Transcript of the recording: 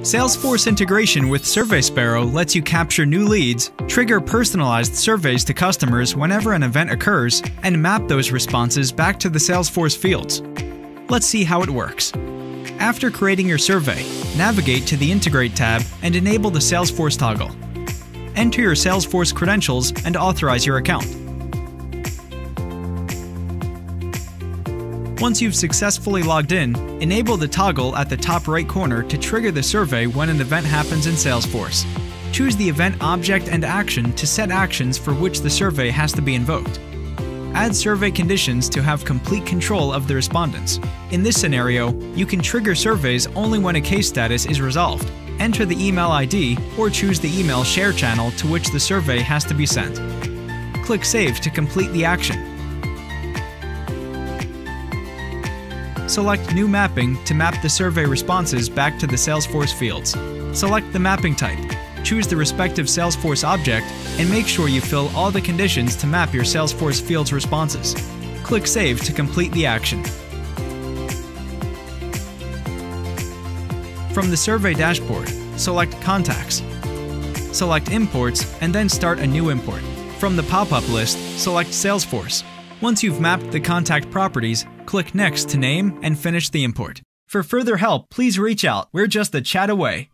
Salesforce integration with Survey Sparrow lets you capture new leads, trigger personalized surveys to customers whenever an event occurs, and map those responses back to the Salesforce fields. Let's see how it works. After creating your survey, navigate to the Integrate tab and enable the Salesforce toggle. Enter your Salesforce credentials and authorize your account. Once you've successfully logged in, enable the toggle at the top right corner to trigger the survey when an event happens in Salesforce. Choose the event object and action to set actions for which the survey has to be invoked. Add survey conditions to have complete control of the respondents. In this scenario, you can trigger surveys only when a case status is resolved. Enter the email ID or choose the email share channel to which the survey has to be sent. Click Save to complete the action. Select New Mapping to map the survey responses back to the Salesforce fields. Select the mapping type, choose the respective Salesforce object, and make sure you fill all the conditions to map your Salesforce field's responses. Click Save to complete the action. From the survey dashboard, select Contacts. Select Imports and then start a new import. From the pop-up list, select Salesforce. Once you've mapped the contact properties, click Next to name and finish the import. For further help, please reach out. We're just a chat away.